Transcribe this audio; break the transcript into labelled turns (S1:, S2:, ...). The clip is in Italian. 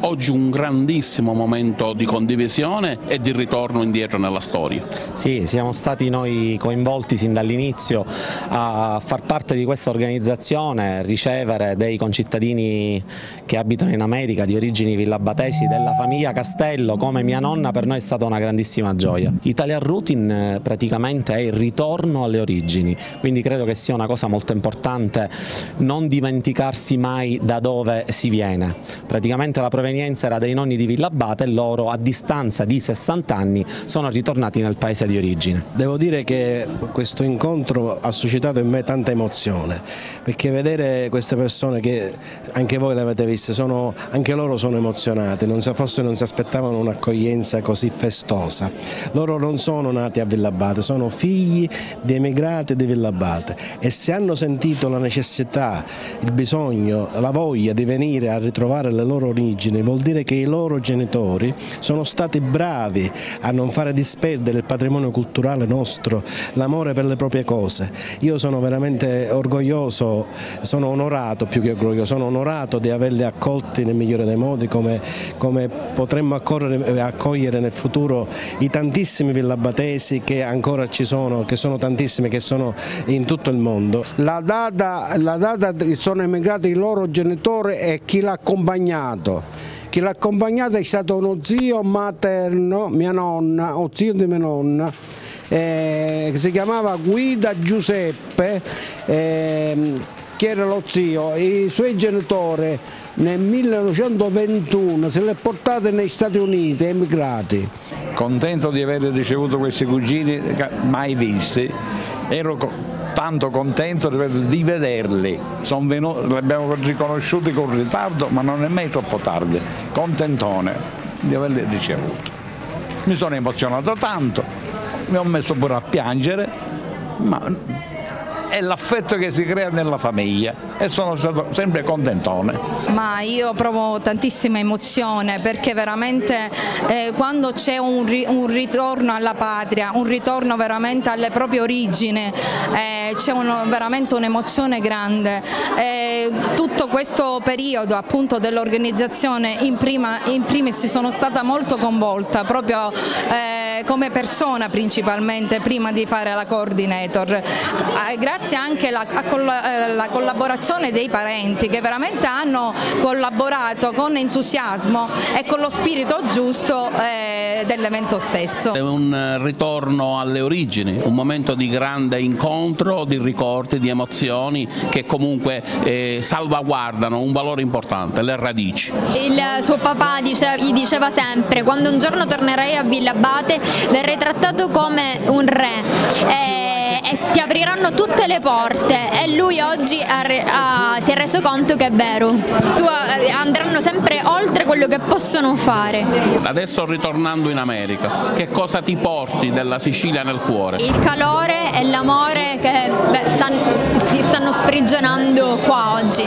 S1: oggi un grandissimo momento di condivisione e di ritorno indietro nella storia.
S2: Sì, siamo stati noi coinvolti sin dall'inizio a far parte di questa organizzazione, ricevere dei concittadini che abitano in America di origini villabatesi della famiglia Castello come mia nonna per noi è stata una grandissima gioia. Italian Routine praticamente è il ritorno alle origini, quindi credo che sia una cosa molto importante non dimenticarsi mai da dove si viene. Praticamente la provenienza era dei nonni di Villabate e loro a distanza di 60 anni sono ritornati nel paese di origine.
S3: Devo dire che questo incontro ha suscitato in me tanta emozione perché vedere queste persone che anche voi le avete viste, sono, anche loro sono emozionate, non, forse non si aspettavano un'accoglienza così festosa. Loro non sono nati a Villabate, sono figli di emigrati di Villabate e se hanno sentito la necessità, il bisogno, la voglia di venire a ritrovare le loro origini, vuol dire che i loro genitori sono stati bravi a non fare disperdere il patrimonio culturale nostro, l'amore per le proprie cose. Io sono veramente orgoglioso, sono onorato più che orgoglioso, sono onorato di averli accolti nel migliore dei modi come, come potremmo accogliere nel futuro i tantissimi villabatesi che ancora ci sono, che sono tantissimi, che sono in tutto il mondo.
S4: La data, la data sono emigrati i loro genitori e chi l'ha accompagnato. Chi l'ha accompagnato è stato uno zio materno, mia nonna, o zio di mia nonna, eh, che si chiamava Guida Giuseppe, eh, che era lo zio, i suoi genitori nel 1921 se li ha portati negli Stati Uniti, emigrati.
S5: Contento di aver ricevuto questi cugini mai visti, ero tanto contento di vederli, li abbiamo riconosciuti con ritardo ma non è mai troppo tardi, contentone di averli ricevuti. Mi sono emozionato tanto, mi ho messo pure a piangere, ma è l'affetto che si crea nella famiglia e sono stato sempre contentone.
S6: Ma io provo tantissima emozione perché veramente eh, quando c'è un, ri, un, ritorno alla patria, un ritorno veramente alle proprie origini, eh, c'è veramente un'emozione grande. Eh, tutto questo periodo appunto dell'organizzazione in, in primis sono stata molto coinvolta proprio eh, come persona principalmente prima di fare la coordinator. Eh, grazie grazie anche alla eh, collaborazione dei parenti che veramente hanno collaborato con entusiasmo e con lo spirito giusto eh, dell'evento stesso.
S1: È un ritorno alle origini, un momento di grande incontro, di ricordi, di emozioni che comunque eh, salvaguardano un valore importante, le radici.
S7: Il suo papà dice, gli diceva sempre quando un giorno tornerai a Villa Abate verrai trattato come un re. Eh, e ti apriranno tutte le porte e lui oggi ha, ha, si è reso conto che è vero, eh, andranno sempre oltre quello che possono fare.
S1: Adesso ritornando in America, che cosa ti porti della Sicilia nel cuore?
S7: Il calore e l'amore che beh, stanno, si stanno sprigionando qua oggi.